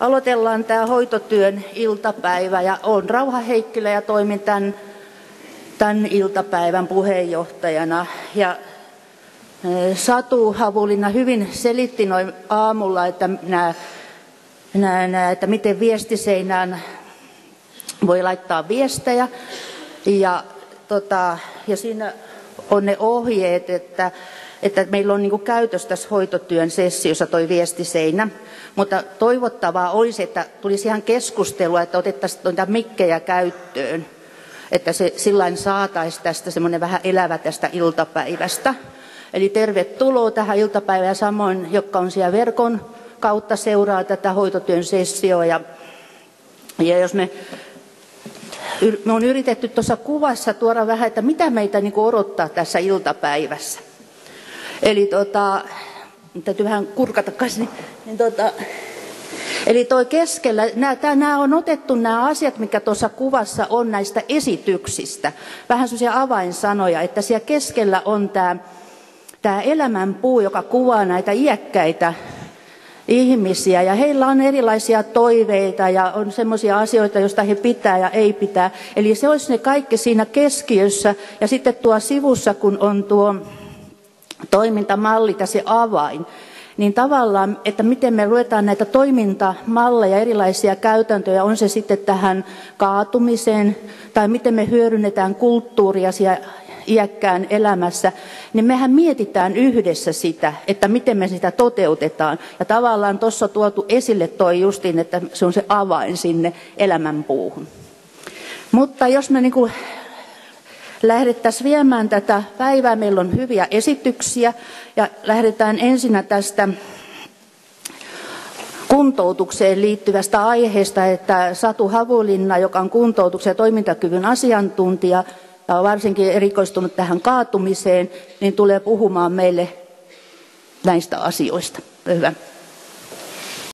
aloitellaan tämä hoitotyön iltapäivä ja olen Rauha Heikkilä ja toimin tämän, tämän iltapäivän puheenjohtajana. Ja Satu Havulina hyvin selitti noin aamulla, että, nämä, nämä, nämä, että miten viestiseinään voi laittaa viestejä. Ja, tota, ja siinä on ne ohjeet, että, että meillä on niin käytössä tässä hoitotyön sessiossa toi viestiseinä. Mutta toivottavaa olisi, että tulisi ihan keskustelua, että otettaisiin noita mikkejä käyttöön. Että se sillain saataisiin tästä semmoinen vähän elävä tästä iltapäivästä. Eli tervetuloa tähän iltapäivään samoin, jotka on siellä verkon kautta seuraa tätä hoitotyön sessioa. Ja, ja jos me, me on yritetty tuossa kuvassa tuoda vähän, että mitä meitä niin odottaa tässä iltapäivässä. Eli tota, täytyy vähän kurkata kanssa, niin, niin tota, Eli toi keskellä, nämä on otettu nämä asiat, mikä tuossa kuvassa on näistä esityksistä. Vähän sellaisia avainsanoja, että siellä keskellä on tämä tämä elämänpuu, joka kuvaa näitä iäkkäitä ihmisiä ja heillä on erilaisia toiveita ja on semmoisia asioita, joista he pitää ja ei pitää. Eli se olisi ne kaikki siinä keskiössä ja sitten tuo sivussa, kun on tuo toimintamalli tai se avain, niin tavallaan, että miten me luetaan näitä toimintamalleja, erilaisia käytäntöjä, on se sitten tähän kaatumiseen, tai miten me hyödynnetään kulttuuria iäkkään elämässä, niin mehän mietitään yhdessä sitä, että miten me sitä toteutetaan. Ja tavallaan tuossa tuotu esille toi justiin, että se on se avain sinne elämänpuuhun. Mutta jos me niin lähdettäisiin viemään tätä päivää, meillä on hyviä esityksiä ja lähdetään ensinnä tästä kuntoutukseen liittyvästä aiheesta, että Satu Havulinna, joka on kuntoutuksen ja toimintakyvyn asiantuntija, ja on varsinkin erikoistunut tähän kaatumiseen, niin tulee puhumaan meille näistä asioista. Hyvä.